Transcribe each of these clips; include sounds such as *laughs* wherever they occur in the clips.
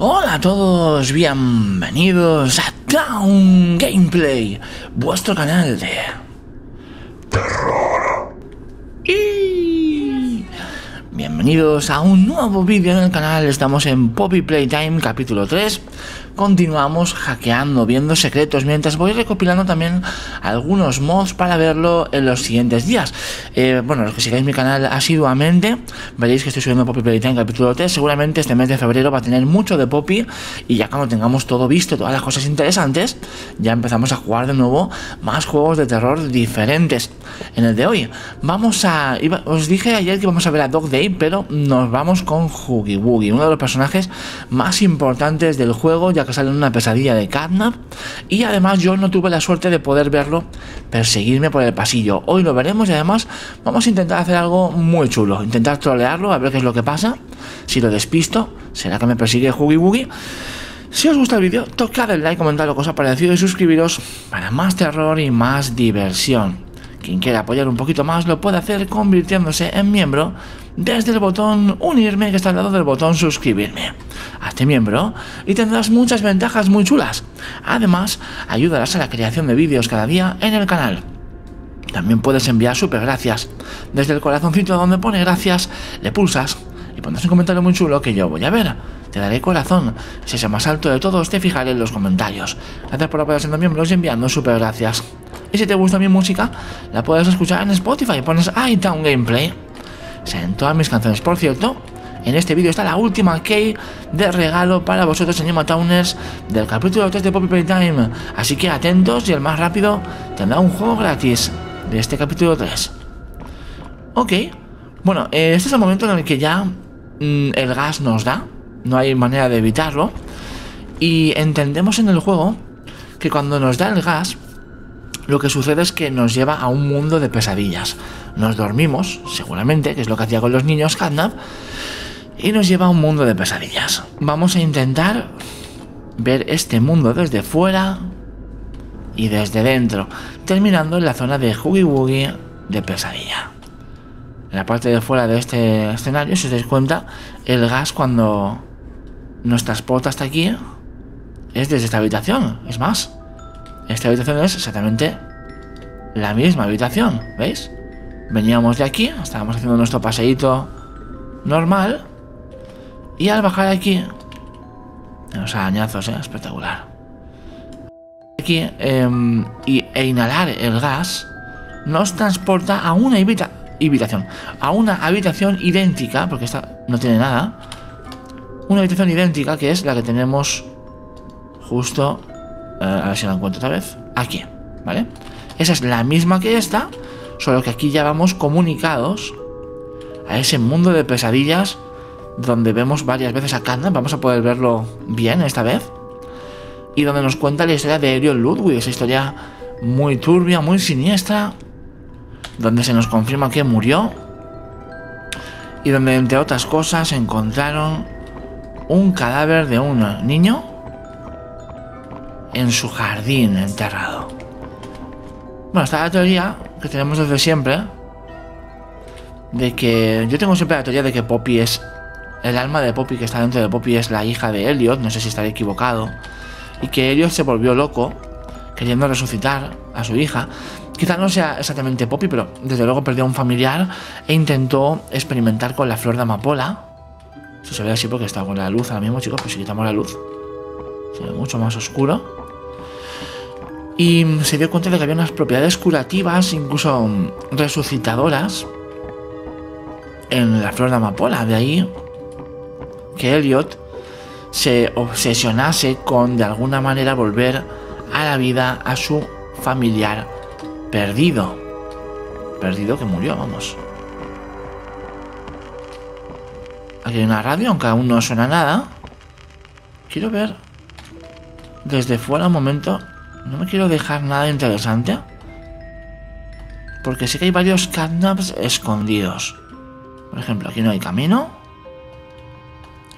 Hola a todos, bienvenidos a Town Gameplay, vuestro canal de terror. Y bienvenidos a un nuevo vídeo en el canal, estamos en Poppy Playtime capítulo 3 continuamos hackeando, viendo secretos, mientras voy recopilando también algunos mods para verlo en los siguientes días. Eh, bueno, los que sigáis mi canal asiduamente, veréis que estoy subiendo Poppy Playtime capítulo 3. Seguramente este mes de febrero va a tener mucho de Poppy y ya cuando tengamos todo visto, todas las cosas interesantes, ya empezamos a jugar de nuevo más juegos de terror diferentes. En el de hoy, vamos a... os dije ayer que vamos a ver a Dog Day, pero nos vamos con Huggy Woogie, uno de los personajes más importantes del juego, ya que sale en una pesadilla de Catnap y además yo no tuve la suerte de poder verlo perseguirme por el pasillo. Hoy lo veremos y además vamos a intentar hacer algo muy chulo, intentar trolearlo a ver qué es lo que pasa. Si lo despisto, será que me persigue Huggy Woogie. Si os gusta el vídeo, tocad el like, comentad lo que os ha parecido y suscribiros para más terror y más diversión. Quien quiera apoyar un poquito más lo puede hacer convirtiéndose en miembro desde el botón unirme que está al lado del botón suscribirme. Hazte miembro y tendrás muchas ventajas muy chulas. Además, ayudarás a la creación de vídeos cada día en el canal. También puedes enviar super gracias. Desde el corazoncito donde pone gracias, le pulsas y pones un comentario muy chulo que yo voy a ver. Te daré corazón. Si es el más alto de todos, te fijaré en los comentarios. Gracias por apoyar siendo miembros y enviando super gracias. Y si te gusta mi música, la puedes escuchar en Spotify. Pones iTown Gameplay. O sea, en todas mis canciones. Por cierto, en este vídeo está la última key de regalo para vosotros, en Towners, del capítulo 3 de Poppy Playtime. Así que atentos y el más rápido tendrá un juego gratis de este capítulo 3. Ok. Bueno, eh, este es el momento en el que ya mm, el gas nos da. No hay manera de evitarlo. Y entendemos en el juego que cuando nos da el gas, lo que sucede es que nos lleva a un mundo de pesadillas. Nos dormimos, seguramente, que es lo que hacía con los niños Catnap, y nos lleva a un mundo de pesadillas. Vamos a intentar ver este mundo desde fuera y desde dentro, terminando en la zona de Huggy Woogie de pesadilla. En la parte de fuera de este escenario, si os dais cuenta, el gas cuando nos transporta hasta aquí es desde esta habitación. Es más, esta habitación es exactamente la misma habitación, ¿veis? Veníamos de aquí, estábamos haciendo nuestro paseíto normal. Y al bajar aquí... Los arañazos, ¿eh? Espectacular. Aquí em, y, e inhalar el gas nos transporta a una habitación. A una habitación idéntica, porque esta no tiene nada. Una habitación idéntica que es la que tenemos justo a ver si la encuentro otra vez. Aquí, ¿vale? Esa es la misma que esta, solo que aquí ya vamos comunicados a ese mundo de pesadillas donde vemos varias veces a Kanda. Vamos a poder verlo bien esta vez. Y donde nos cuenta la historia de Ariel Ludwig, esa historia muy turbia, muy siniestra, donde se nos confirma que murió y donde entre otras cosas encontraron un cadáver de un niño en su jardín enterrado. Bueno, está la teoría que tenemos desde siempre de que yo tengo siempre la teoría de que Poppy es el alma de Poppy que está dentro de Poppy es la hija de Elliot, no sé si estaré equivocado, y que Elliot se volvió loco queriendo resucitar a su hija. Quizá no sea exactamente Poppy, pero desde luego perdió a un familiar e intentó experimentar con la flor de amapola. se ve así porque está con la luz ahora mismo, chicos, pues si quitamos la luz, ve mucho más oscuro y se dio cuenta de que había unas propiedades curativas, incluso mm, resucitadoras, en la flor de amapola. De ahí que Elliot se obsesionase con de alguna manera volver a la vida a su familiar perdido. Perdido que murió, vamos. Aquí hay una radio, aunque aún no suena nada. Quiero ver desde fuera un momento no me quiero dejar nada interesante. Porque sé que hay varios catnaps escondidos. Por ejemplo, aquí no hay camino.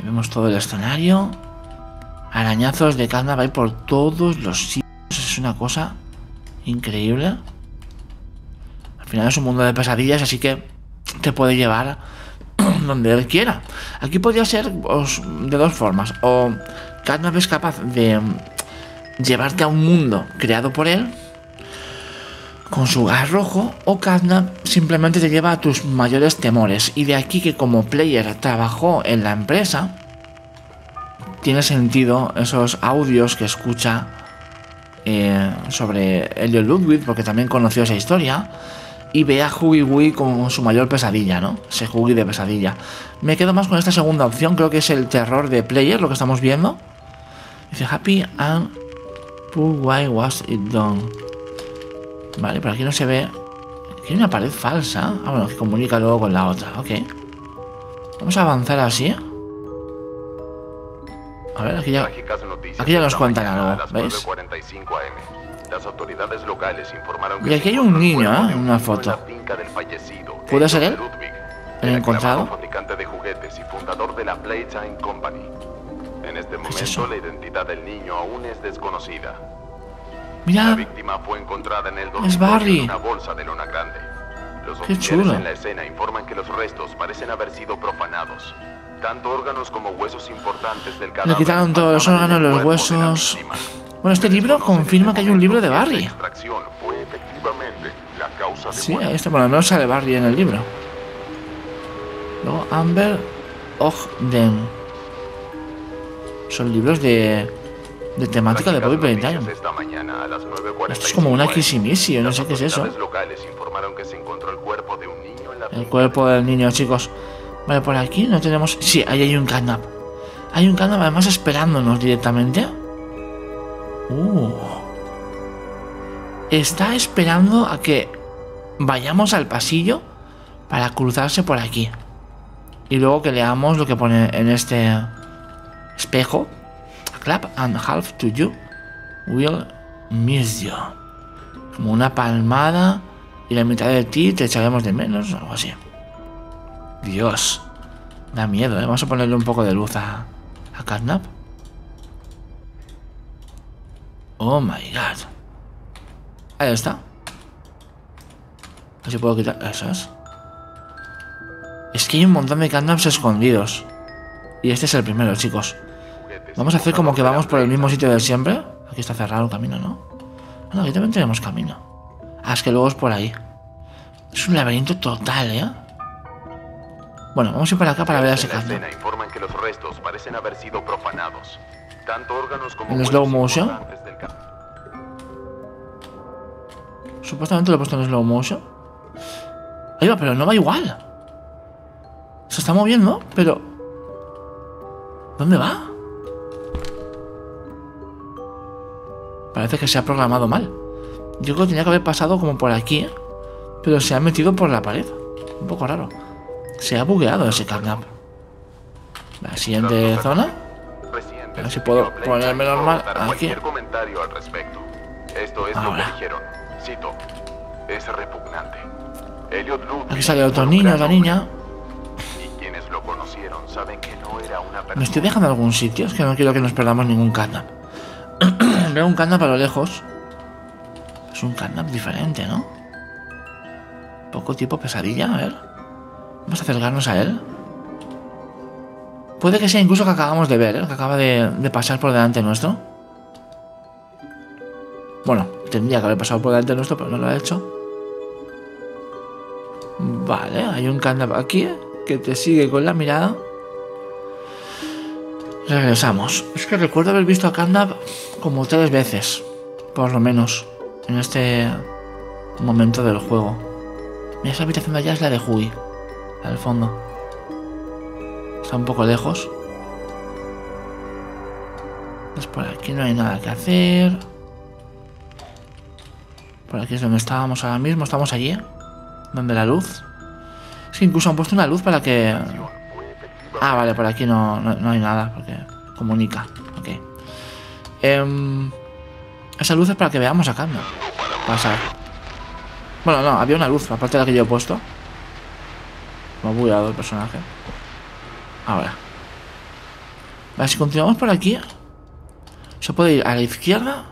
Vemos todo el escenario. Arañazos de catnap hay por todos los sitios. Es una cosa increíble. Al final es un mundo de pesadillas, así que te puede llevar *clears throat* donde él quiera. Aquí podría ser pues, de dos formas. O Catnap es capaz de llevarte a un mundo creado por él con su gas rojo o Catnap simplemente te lleva a tus mayores temores y de aquí que como player trabajó en la empresa tiene sentido esos audios que escucha eh, sobre Elliot Ludwig porque también conoció esa historia y ve a Hughie Wee como su mayor pesadilla, ¿no? Ese Hughie de pesadilla. Me quedo más con esta segunda opción, creo que es el terror de player, lo que estamos viendo. Dice Happy and why was it done? Vale, pero aquí no se ve. Aquí hay una pared falsa. Ah, bueno, que comunica luego con la otra. Ok. Vamos a avanzar así. A ver, aquí ya. Aquí ya nos cuentan algo, ¿veis? Las autoridades locales informaron y aquí hay un niño, ¿eh? En una foto. ¿Puede ser él? ¿El encontrado? fabricante de juguetes y fundador de la Playtime Company. En este momento la identidad del niño aún es desconocida. Mira, La víctima fue encontrada en el es Barry. en una bolsa de lona grande. Los Qué chulo. en la escena informan que los restos parecen haber sido profanados. Tanto órganos como huesos importantes del cadáver. quitaron todos los órganos, los huesos. Bueno, este libro confirma que hay un libro de Barry. Sí, por lo menos sale Barry en el libro. Luego Amber Ogden. Son libros de, de temática de las 9:45 Esto es como una yo no sé qué es eso. el cuerpo del niño, chicos. Vale, por aquí no tenemos... Sí, ahí hay un catnap. Hay un catnap además esperándonos directamente. Uh. Está esperando a que vayamos al pasillo para cruzarse por aquí. Y luego que leamos lo que pone en este espejo. Clap and half to you will miss you. Como una palmada y la mitad de ti te echaremos de menos, algo así. Dios. Da miedo, ¿eh? Vamos a ponerle un poco de luz a, a Catnap. Oh my god. Ahí está. Así puedo quitar. Eso es. Es que hay un montón de Catnaps escondidos. Y este es el primero, chicos. Vamos a hacer como que vamos por el mismo sitio de siempre. Aquí está cerrado el camino, ¿no? Ah, No, aquí también tenemos camino. Ah, es que luego es por ahí. Es un laberinto total, ¿eh? Bueno, vamos a ir para acá para ver a ese escena informan que los restos parecen haber sido profanados. Tanto órganos como ¿En slow motion? Supuestamente lo he puesto en slow motion. Ahí va, pero no va igual. Se está moviendo, pero... ¿Dónde va? Parece que se ha programado mal. Yo creo que tenía que haber pasado como por aquí, pero se ha metido por la pared. Un poco raro. Se ha bugueado ese catnap. La siguiente zona. A ver si puedo ponerme normal aquí. Comentario al respecto. Esto es lo Ahora. que dijeron. Cito. Es repugnante. Elliot Ludwig Aquí sale otro niño, hombre, niña. ¿Me estoy dejando algún sitio? Es que no quiero que nos perdamos ningún catnap. Un catnap a lo lejos. Es un catnap diferente, ¿no? Poco tipo pesadilla, a ver. Vamos a acercarnos a él. Puede que sea incluso que acabamos de ver, ¿eh? que acaba de, de pasar por delante nuestro. Bueno, tendría que haber pasado por delante nuestro, pero no lo ha hecho. Vale, hay un catnap aquí ¿eh? que te sigue con la mirada. Regresamos. Es que recuerdo haber visto a Catnap como tres veces, por lo menos, en este momento del juego. Mira, esa habitación de allá es la de Hui, al fondo. Está un poco lejos. Pues por aquí no hay nada que hacer. Por aquí es donde estábamos ahora mismo, estamos allí, donde la luz. Es que incluso han puesto una luz para que Ah, vale, por aquí no, no, no hay nada, porque comunica. Ok. Em, esa luz es para que veamos a Catnap pasar. Bueno, no, había una luz, aparte de la que yo he puesto. Me ha bugueado el personaje. Ahora. Vale, si continuamos por aquí, se puede ir a la izquierda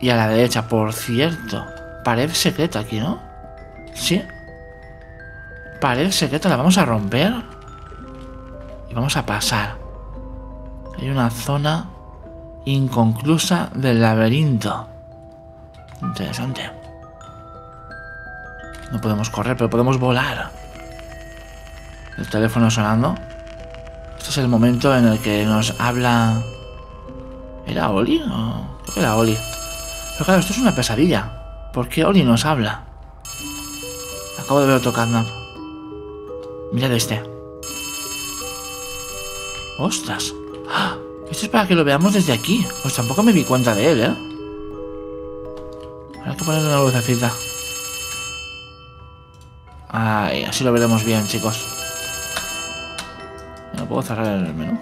y a la derecha. Por cierto, pared secreta aquí, ¿no? Sí. pared secreta la vamos a romper. Y vamos a pasar. Hay una zona inconclusa del laberinto. Interesante. No podemos correr, pero podemos volar. El teléfono sonando. Este es el momento en el que nos habla... ¿Era Oli? No, creo que era Oli. Pero claro, esto es una pesadilla. ¿Por qué Oli nos habla? Acabo de ver otro catnap. Mirad este. ¡Ostras! ¡Ah! Esto es para que lo veamos desde aquí. Pues tampoco me di cuenta de él, ¿eh? Hay que ponerle una lucecita. Ay, así lo veremos bien, chicos. No puedo cerrar el menú.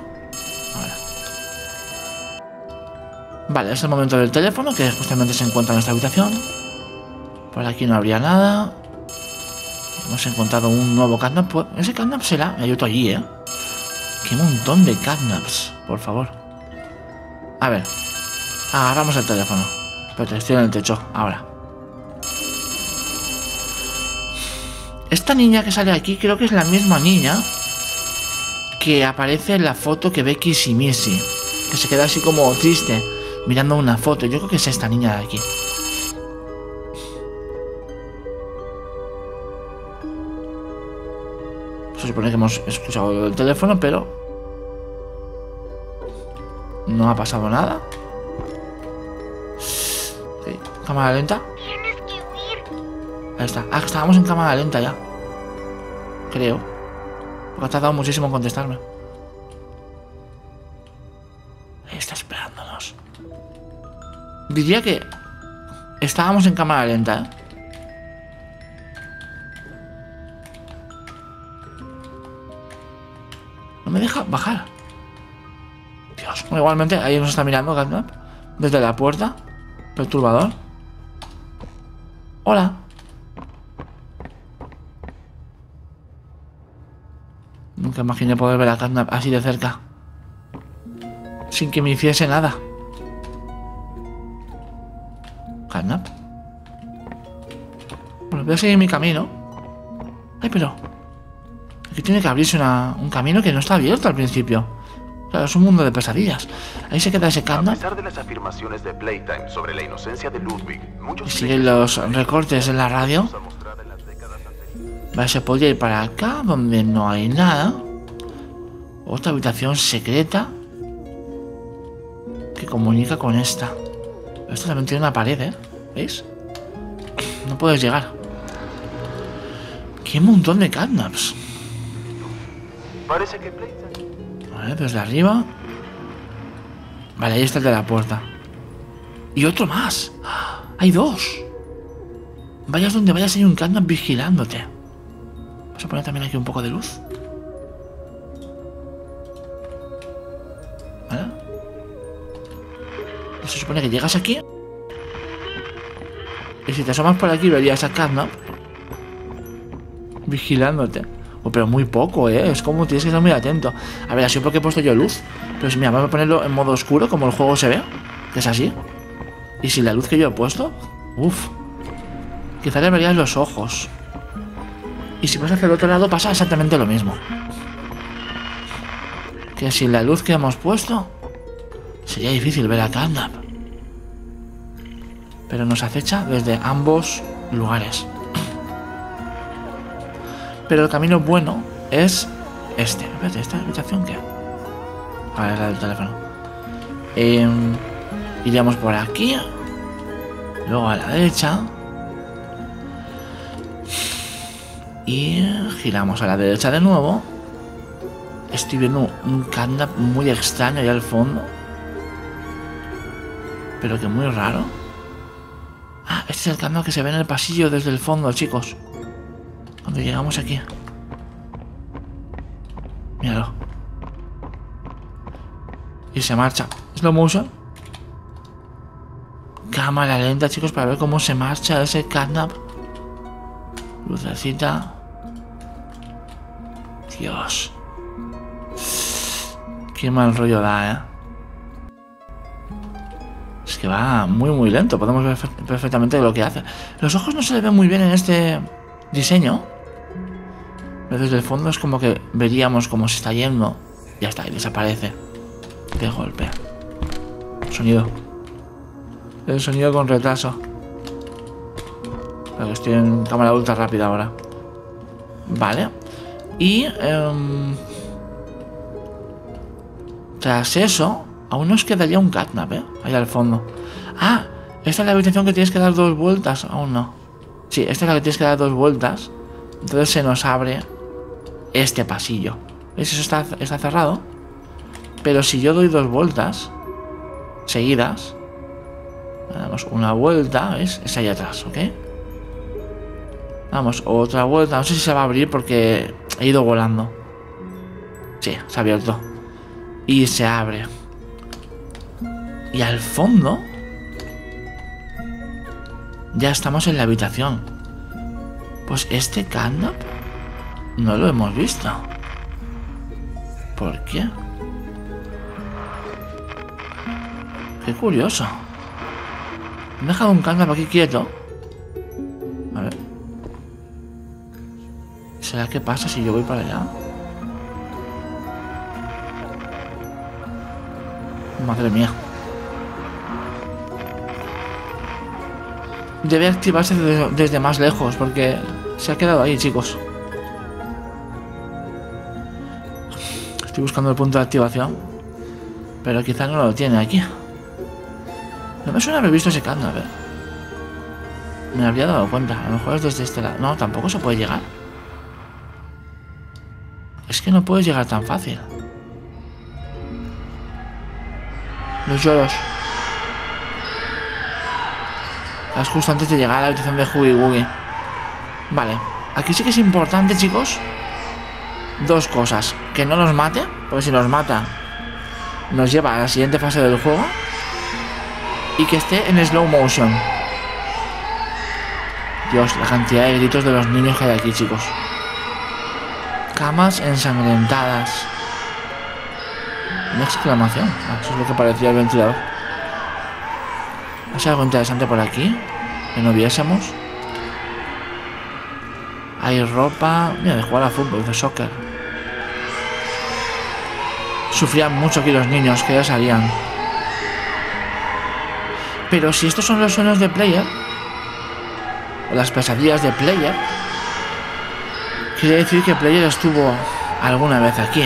Vale. Es el momento del teléfono que justamente se encuentra en esta habitación. Por aquí no habría nada. Hemos encontrado un nuevo catnap. Pues, ese catnap será. Hay otro allí, ¿eh? Qué montón de catnaps, por favor. A ver. Agarramos el teléfono. Estoy en el techo, ahora. Esta niña que sale aquí creo que es la misma niña que aparece en la foto que ve Kissy Missy. Que se queda así como triste mirando una foto. Yo creo que es esta niña de aquí. Se supone que hemos escuchado el teléfono, pero no ha pasado nada. Cámara lenta. Ahí está. Ah, estábamos en cámara lenta ya. Creo. Porque ha tardado muchísimo en contestarme. Ahí está esperándonos. Diría que estábamos en cámara lenta, ¿eh? Igualmente, ahí nos está mirando Catnap. Desde la puerta. Perturbador. Hola. Nunca imaginé poder ver a Catnap así de cerca. Sin que me hiciese nada. Catnap. Bueno, voy a seguir mi camino. Ay, pero... Aquí tiene que abrirse un camino que no está abierto al principio. Claro, es un mundo de pesadillas. Ahí se queda ese A Catnap. pesar de las afirmaciones de Playtime sobre la inocencia de Ludwig, muchos Y siguen los recortes en la radio. a. Vale, se podría ir para acá, donde no hay nada. Otra habitación secreta. Que comunica con esta. Esta también tiene una pared, ¿eh? ¿Veis? No puedes llegar. ¡Qué montón de catnaps! Parece que Playtime Vale, desde arriba. Vale, ahí está el de la puerta. Y otro más. Hay dos. Vayas donde vayas hay un catnap vigilándote. Vamos a poner también aquí un poco de luz. ¿Vale? Se supone que llegas aquí. Y si te asomas por aquí verías a catnap. Vigilándote. Oh, pero muy poco, ¿eh? Es como tienes que estar muy atento. A ver, así porque he puesto yo luz. Pero si mira, vamos a ponerlo en modo oscuro, como el juego se ve. Que es así. Y si la luz que yo he puesto. Uf. Quizá le verías los ojos. Y si vas hacia el otro lado pasa exactamente lo mismo. Que sin la luz que hemos puesto. Sería difícil ver a Catnap. Pero nos acecha desde ambos lugares. Pero el camino bueno es este. Espérate, ¿esta habitación qué? A ver, la del teléfono. Em, iríamos por aquí. Luego a la derecha. Y giramos a la derecha de nuevo. Estoy viendo un catnap muy extraño ahí al fondo. Pero que muy raro. Ah, este es el catnap que se ve en el pasillo desde el fondo, chicos. Cuando llegamos aquí. Míralo. Y se marcha. Slow motion. Cámara lenta, chicos, para ver cómo se marcha ese catnap. Lucecita. Dios. Qué mal rollo da, ¿eh? Es que va muy, muy lento. Podemos ver perfe- perfectamente lo que hace. Los ojos no se le ven muy bien en este diseño. Desde el fondo es como que veríamos cómo se está yendo. Ya está, y desaparece. De golpe. Sonido. El sonido con retraso. Estoy en cámara ultra rápida ahora. Vale. Y... em, tras eso, aún nos quedaría un catnap, ¿eh? Ahí al fondo. Ah, esta es la habitación que tienes que dar dos vueltas. Aún no. Sí, esta es la que tienes que dar dos vueltas. Entonces se nos abre este pasillo. ¿Ves? Eso está, está cerrado. Pero si yo doy dos vueltas seguidas, damos una vuelta, ¿ves? Es ahí atrás, ¿ok? Damos otra vuelta. No sé si se va a abrir porque he ido volando. Sí, se ha abierto. Y se abre. Y al fondo... Ya estamos en la habitación. Pues este catnap no lo hemos visto. ¿Por qué? Qué curioso. Me he dejado un catnap aquí quieto. A ver. ¿Será que pasa si yo voy para allá? Madre mía. Debe activarse desde, desde más lejos porque se ha quedado ahí, chicos. Estoy buscando el punto de activación. Pero quizá no lo tiene aquí. No me suena haber visto ese candado, a ver. Me habría dado cuenta. A lo mejor es desde este lado. No, tampoco se puede llegar. Es que no puedes llegar tan fácil. Los lloros. Es justo antes de llegar a la habitación de Huggy Wuggy. Vale. Aquí sí que es importante, chicos. Dos cosas. Que no nos mate. Porque si nos mata, nos lleva a la siguiente fase del juego. Y que esté en slow motion. Dios, la cantidad de gritos de los niños que hay aquí, chicos. Camas ensangrentadas. Una exclamación. Ah, eso es lo que parecía el ventilador. ¿Hay algo interesante por aquí? Que no viésemos. Hay ropa. Mira, de jugar a fútbol, de soccer. Sufrían mucho aquí los niños que ya salían. Pero si estos son los sueños de Player, o las pesadillas de Player, quiere decir que Player estuvo alguna vez aquí.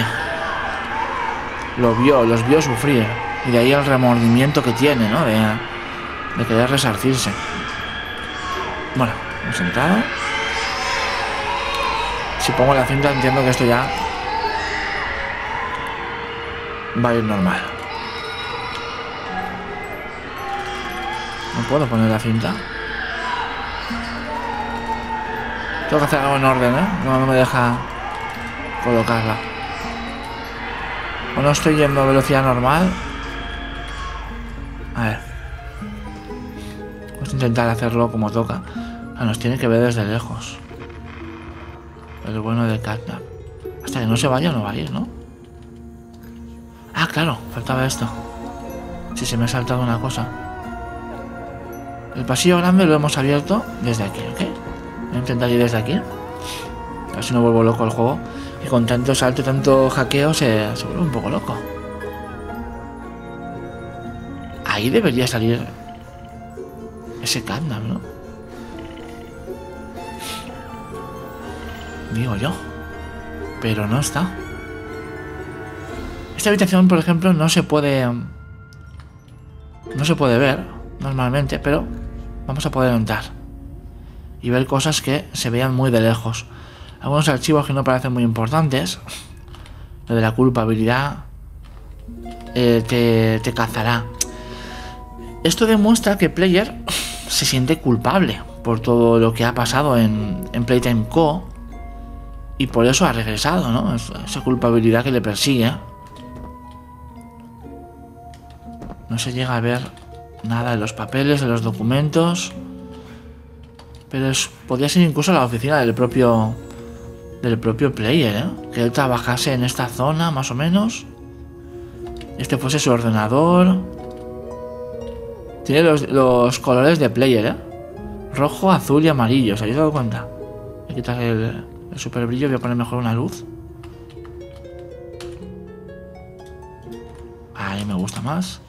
Lo vio, los vio sufrir. Y de ahí el remordimiento que tiene, ¿no? De, de querer resarcirse. Bueno, hemos entrado. Pongo la cinta entiendo que esto ya va a ir normal. No puedo poner la cinta. Tengo que hacer algo en orden, ¿eh? No, no me deja colocarla. O no estoy yendo a velocidad normal. A ver. Vamos a intentar hacerlo como toca. Ah, nos tiene que ver desde lejos. El bueno de Catnap. Hasta que no se vaya no va a ir, ¿no? Ah, claro, faltaba esto. Si se me ha saltado una cosa. El pasillo grande lo hemos abierto desde aquí, ¿ok? Voy a intentar ir desde aquí. A ver si no vuelvo loco el juego. Y con tanto salto tanto hackeo se, se vuelve un poco loco. Ahí debería salir ese Catnap, ¿no? Digo yo. Pero no está. Esta habitación, por ejemplo, no se puede... No se puede ver normalmente, pero vamos a poder entrar. Y ver cosas que se vean muy de lejos. Algunos archivos que no parecen muy importantes. Lo de la culpabilidad eh, te, cazará. Esto demuestra que Player se siente culpable por todo lo que ha pasado en Playtime Co. Y por eso ha regresado, ¿no? Es- Esa culpabilidad que le persigue. No se llega a ver nada de los papeles, de los documentos. Pero podría ser incluso la oficina del propio del propio player, ¿eh? Que él trabajase en esta zona, más o menos. Este fuese su ordenador. Tiene los, los colores de player, ¿eh? Rojo, azul y amarillo. ¿Se habéis dado cuenta? Voy a quitar el, El super brillo, voy a poner mejor una luz. Ahí me gusta más.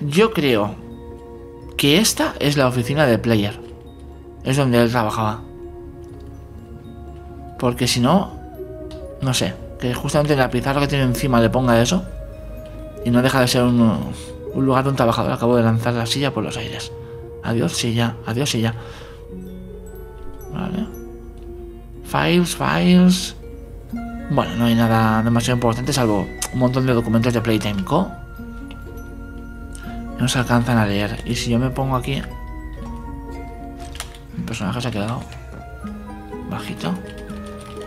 Yo creo que esta es la oficina de Player. Es donde él trabajaba. Porque si no, no sé, que justamente en la pizarra que tiene encima le ponga eso. Y no deja de ser un, un lugar de un trabajador. Acabo de lanzar la silla por los aires. Adiós silla, adiós silla. Vale. Files, files. Bueno, no hay nada demasiado importante salvo un montón de documentos de Playtime Co. No se alcanzan a leer. Y si yo me pongo aquí... Mi personaje se ha quedado bajito.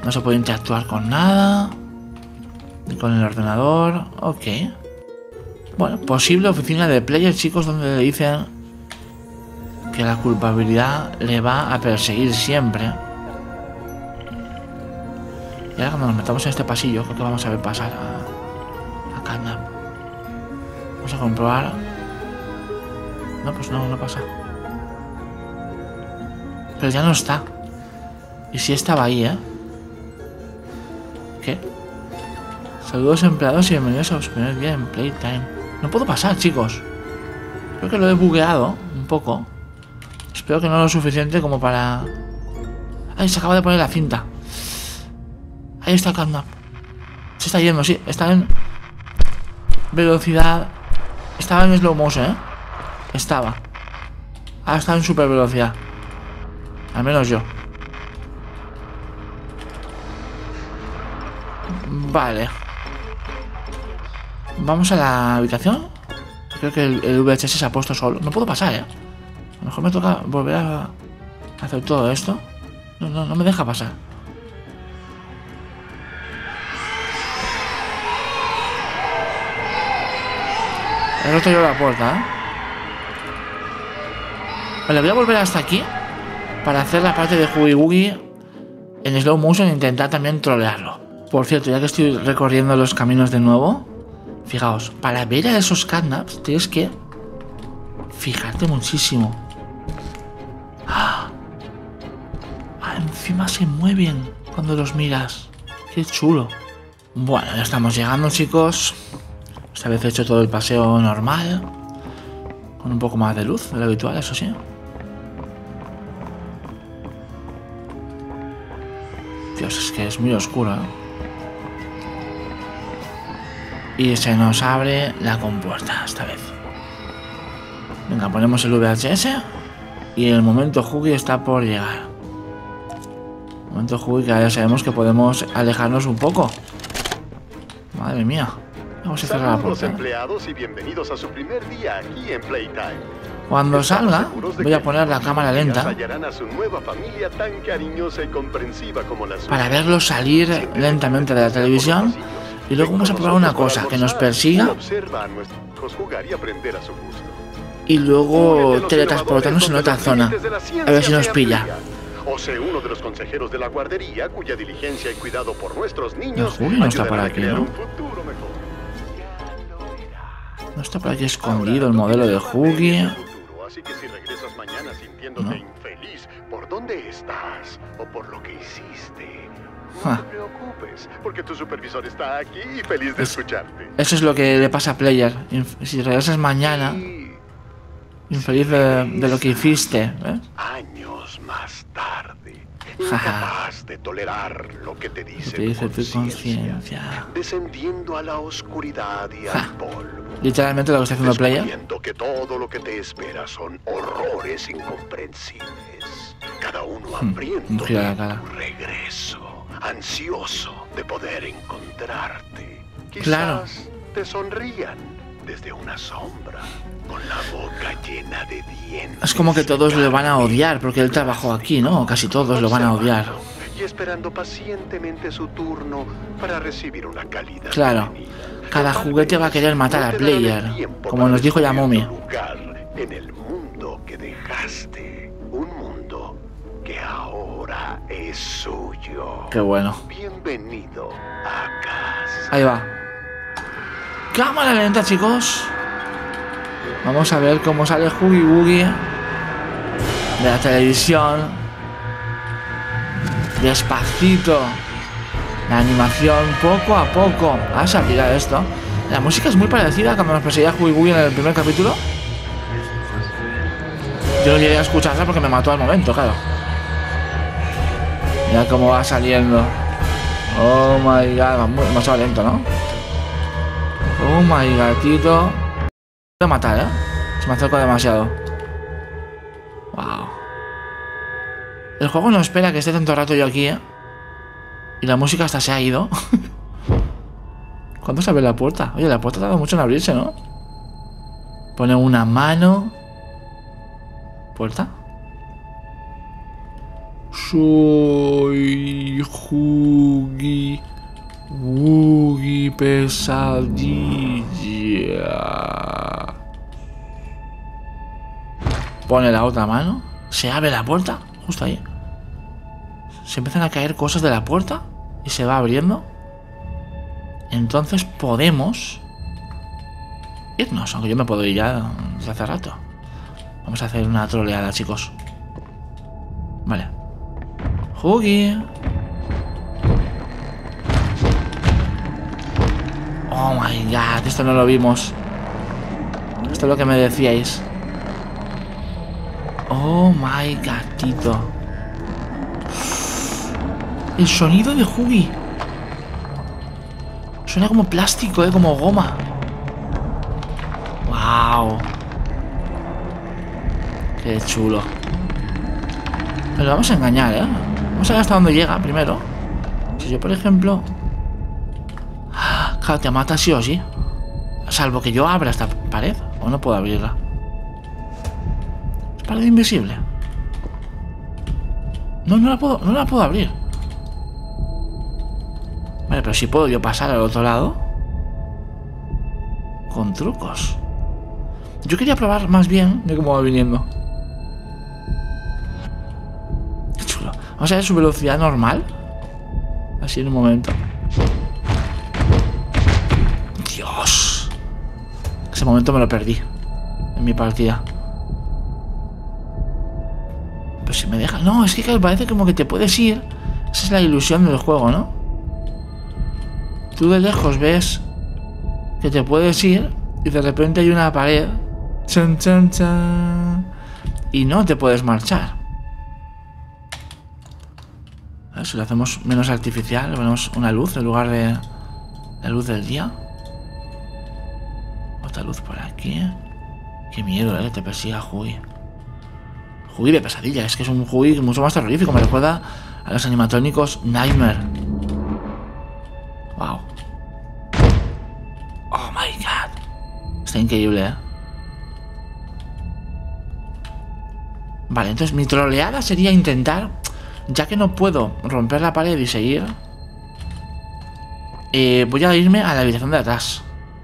No se puede interactuar con nada. Ni con el ordenador. Ok. Bueno, posible oficina de player, chicos, donde le dicen que la culpabilidad le va a perseguir siempre. Y cuando nos metamos en este pasillo, creo que vamos a ver pasar a, a Catnap. Vamos a comprobar. No, pues no, no pasa. Pero ya no está. Y si estaba ahí, ¿eh? ¿Qué? Saludos empleados y bienvenidos a su primer día en Playtime. No puedo pasar, chicos. Creo que lo he bugueado un poco. Espero que no lo suficiente como para... Ay, se acaba de poner la cinta. Ahí está Catnap. Se está yendo, sí. Está en... Velocidad. Estaba en slow motion, ¿eh? Estaba. Ahora está en super velocidad. Al menos yo. Vale. Vamos a la habitación. Creo que el, el VHS se ha puesto solo. No puedo pasar, ¿eh? A lo mejor me toca volver a hacer todo esto. No, no, no me deja pasar. He roto yo la puerta, ¿eh? Vale, voy a volver hasta aquí para hacer la parte de Huggy Wuggy en slow motion e intentar también trolearlo. Por cierto, ya que estoy recorriendo los caminos de nuevo, fijaos, para ver a esos catnaps tienes que fijarte muchísimo. ¡Ah! Ah, encima se mueven cuando los miras. Qué chulo. Bueno, ya estamos llegando, chicos. Esta vez he hecho todo el paseo normal. Con un poco más de luz de lo habitual, eso sí. Dios, es que es muy oscuro. ¿eh? Y se nos abre la compuerta esta vez. Venga, ponemos el VHS. Y el momento Huggy está por llegar. Momento Huggy que ya sabemos que podemos alejarnos un poco. Madre mía. Vamos a cerrar la puerta. empleados y bienvenidos a su primer día aquí en Playtime. Cuando salga, voy a poner la cámara lenta hallarán a su nueva familia tan cariñosa y comprensiva como la suya. para verlo salir lentamente de la televisión. Y luego vamos a probar una cosa, que nos persiga y luego teletransportarnos en otra zona. A ver si nos pilla. amplían. O sé uno de los consejeros de la guardería cuya diligencia y cuidado por nuestros niños Juli no está ayudarán por a aquí, ¿no? No está por aquí escondido el modelo de Huggy. futuro, Así que si regresas mañana sintiéndote No. infeliz por dónde estás o por lo que hiciste, no Ja. te preocupes, porque tu supervisor está aquí y feliz de Es- escucharte. Eso es lo que le pasa a Player. Si regresas mañana, infeliz de, de lo que hiciste. ¿eh? años más tarde. Incapaz de tolerar lo que te dice, Te dice tu conciencia, descendiendo a la oscuridad y Ja. al polvo. Literalmente lo que está haciendo Player. Descubriendo que todo lo que te espera son horrores incomprensibles. Cada uno Hmm, hambriento giro de tu regreso, ansioso de poder encontrarte. Quizás Claro. te sonrían desde una sombra, con la boca llena de dientes. Es como que todos le van a odiar porque él trabajó aquí, ¿no? Casi todos lo van a odiar. Y esperando pacientemente su turno para recibir una cálida Claro. Cada juguete va a querer matar a Player, como nos dijo tu lugar en el mundo que dejaste, un mundo que ahora es suyo. Qué bueno. Bienvenido a casa. Ahí va. Cámara lenta, chicos. Vamos a ver cómo sale Huggy Wuggy de la televisión. Despacito. La animación poco a poco. Se abrirá esto. La música es muy parecida a cuando nos perseguía Huey Woogie en el primer capítulo. Yo no llegué a escucharla porque me mató al momento, claro. Mira cómo va saliendo. Oh my god, va demasiado lento, ¿no? Oh my gatito. Voy a matar, ¿eh? Se me acerco demasiado. Wow. El juego no espera que esté tanto rato yo aquí, ¿eh? Y la música hasta se ha ido. *laughs* ¿Cuándo se abre la puerta? Oye, la puerta ha tardado mucho en abrirse, ¿no? Pone una mano. ¿Puerta? Soy Hugi. Woogie pesadilla. Pone la otra mano. Se abre la puerta. Justo ahí. Se empiezan a caer cosas de la puerta. Y se va abriendo. Entonces podemos irnos. Aunque yo me puedo ir ya desde hace rato. Vamos a hacer una troleada, chicos. Vale. Huggy. Oh my god, esto no lo vimos. Esto es lo que me decíais. Oh my gatito. El sonido de Huggy. Suena como plástico, ¿eh? Como goma. Wow. Qué chulo. Pero vamos a engañar, ¿eh? Vamos a ver hasta dónde llega primero. Si yo, por ejemplo... Claro, te mata sí o sí. Salvo que yo abra esta pared. O no puedo abrirla. Es pared invisible. No, no la puedo, no la puedo abrir. Vale, pero si puedo yo pasar al otro lado. Con trucos. Yo quería probar más bien de cómo va viniendo. Qué chulo. Vamos a ver su velocidad normal. Así en un momento. Ese momento me lo perdí. En mi partida. Pero si me deja... No, es que parece como que te puedes ir. Esa es la ilusión del juego, ¿no? Tú de lejos ves que te puedes ir y de repente hay una pared. Chan, chan, chan. Y no te puedes marchar. A ver, si lo hacemos menos artificial, le ponemos una luz en lugar de la luz del día. Otra luz por aquí. Qué miedo, eh, te persiga Hui. Hui de pesadilla, es que es un Hui mucho más terrorífico. Me recuerda a los animatrónicos Nightmare. Wow. Oh my god. Está increíble, eh. Vale, entonces mi troleada sería intentar, ya que no puedo romper la pared y seguir, eh, voy a irme a la habitación de atrás.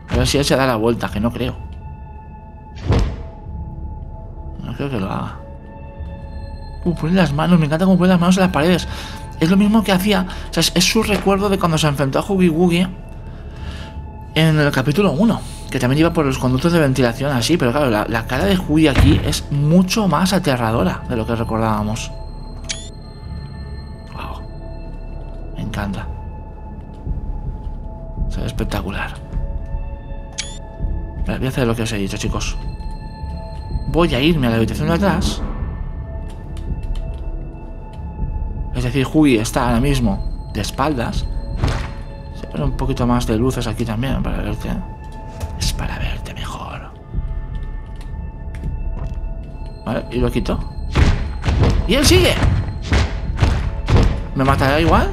A ver si él se da la vuelta, que no creo. No creo que lo haga. Uh, pone las manos, me encanta cómo pone las manos en las paredes. Es lo mismo que hacía, o sea, es, su recuerdo de cuando se enfrentó a Huggy Wuggy en el capítulo 1, que también iba por los conductos de ventilación así, pero claro, la, la cara de Huggy aquí es mucho más aterradora de lo que recordábamos. Wow. Me encanta. Se ve espectacular. Voy a hacer lo que os he dicho, chicos. Voy a irme a la habitación de atrás. Es decir, Huggy está ahora mismo de espaldas. Se pone un poquito más de luces aquí también para verte. Es para verte mejor. Vale, y lo quito. ¡Y él sigue! ¿Me matará igual?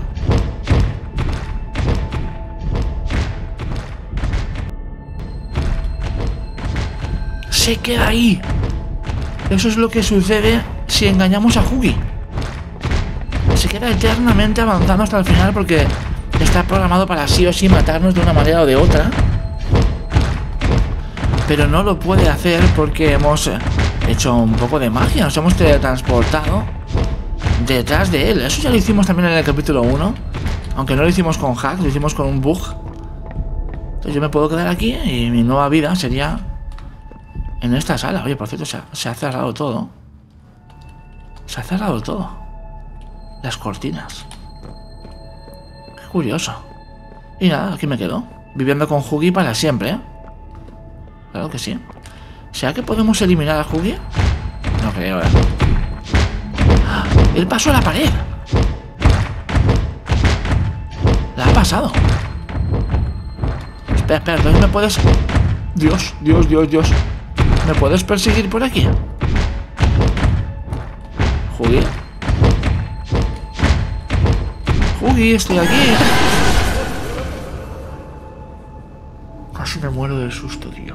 Se queda ahí. Eso es lo que sucede si engañamos a Huggy. Se queda eternamente avanzando hasta el final porque está programado para sí o sí matarnos de una manera o de otra. Pero no lo puede hacer porque hemos hecho un poco de magia. Nos hemos teletransportado detrás de él. Eso ya lo hicimos también en el capítulo 1. Aunque no lo hicimos con hack, lo hicimos con un bug. Entonces yo me puedo quedar aquí y mi nueva vida sería en esta sala. Oye, por cierto, se ha, cerrado todo. Se ha cerrado todo. Las cortinas. curioso. Y nada, aquí me quedo. Viviendo con Huggy para siempre, ¿eh? Claro que sí. ¿Será que podemos eliminar a Huggy? No creo, ¿eh? ¡El paso a la pared! La ha pasado. Espera, espera, entonces me puedes... Dios, Dios, Dios, Dios. ¿Me puedes perseguir por aquí? Huggy. Huggy, estoy aquí. Casi me muero del susto, tío.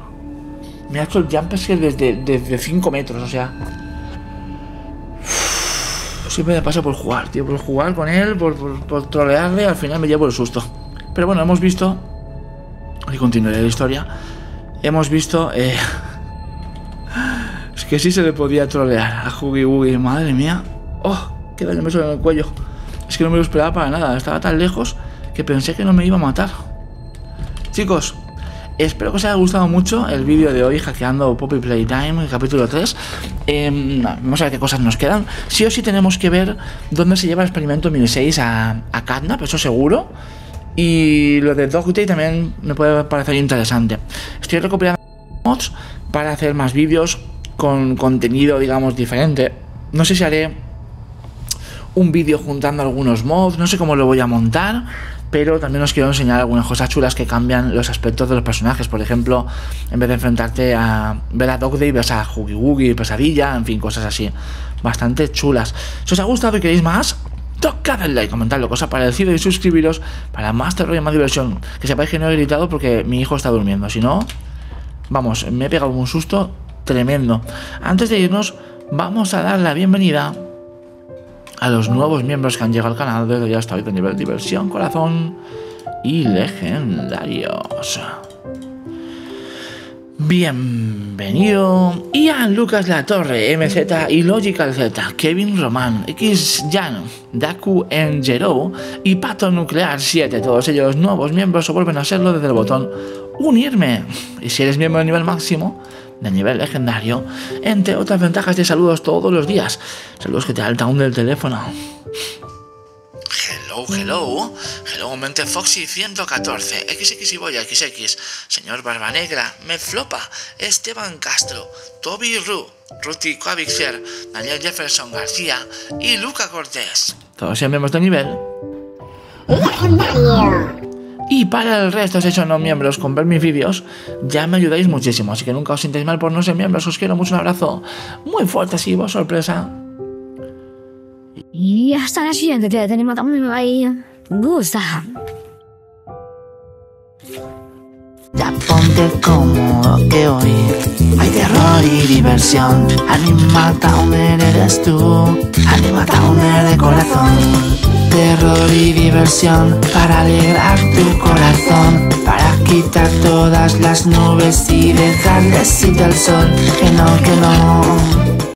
Me ha hecho el jump desde, desde 5 metros, o sea. Siempre me pasa por jugar, tío. Por jugar con él, por, por, por trolearle, al final me llevo el susto. Pero bueno, hemos visto. Y continuaré la historia. Hemos visto. Eh, que sí se le podía trolear a Huggy Wuggy. Madre mía. Oh, qué daño me suena en el cuello. Es que no me lo esperaba para nada. Estaba tan lejos que pensé que no me iba a matar. Chicos, espero que os haya gustado mucho el vídeo de hoy hackeando Poppy Playtime, el capítulo 3. Eh, vamos a ver qué cosas nos quedan. Sí o sí tenemos que ver dónde se lleva el experimento 1006 a, a Catnap, eso seguro. Y lo de Dog también me puede parecer interesante. Estoy recopilando mods para hacer más vídeos con contenido, digamos, diferente. No sé si haré un vídeo juntando algunos mods, no sé cómo lo voy a montar, pero también os quiero enseñar algunas cosas chulas que cambian los aspectos de los personajes. Por ejemplo, en vez de enfrentarte a ver a Dog Day, ves a Huggy Wuggy, Pesadilla, en fin, cosas así. Bastante chulas. Si os ha gustado y queréis más, tocad el like, comentad lo que os ha parecido y suscribiros para más terror y más diversión. Que sepáis que no he gritado porque mi hijo está durmiendo. Si no, vamos, me he pegado un susto tremendo. Antes de irnos, vamos a dar la bienvenida a los nuevos miembros que han llegado al canal desde ya está hoy de nivel diversión, corazón y legendarios. Bienvenido Ian Lucas La Torre, MZ y Logical Z, Kevin Roman, X Jan, Daku Engero y Pato Nuclear 7. Todos ellos nuevos miembros o vuelven a serlo desde el botón unirme. Y si eres miembro de nivel máximo, de nivel legendario, entre otras ventajas de saludos todos los días. Saludos que te da el down del teléfono. Hello, hello, hello, mente Foxy 114, XX y Boya XX, señor Barba Negra, Me Flopa, Esteban Castro, Toby Ru, Ruti Coavixer, Daniel Jefferson García y Luca Cortés. Todos sean miembros de nivel. Y para el resto, si son no miembros con ver mis vídeos, ya me ayudáis muchísimo. Así que nunca os sintáis mal por no ser miembros. Os quiero mucho. Un abrazo muy fuerte, así, vos sorpresa. Y hasta la siguiente, te tenemos también gusta. Ya ponte cómodo que hoy hay terror y diversión. Anima Towner eres tú, Anima Towner de corazón. Terror y diversión para alegrar tu corazón, para quitar todas las nubes y dejarles ir al sol. Que no, que no.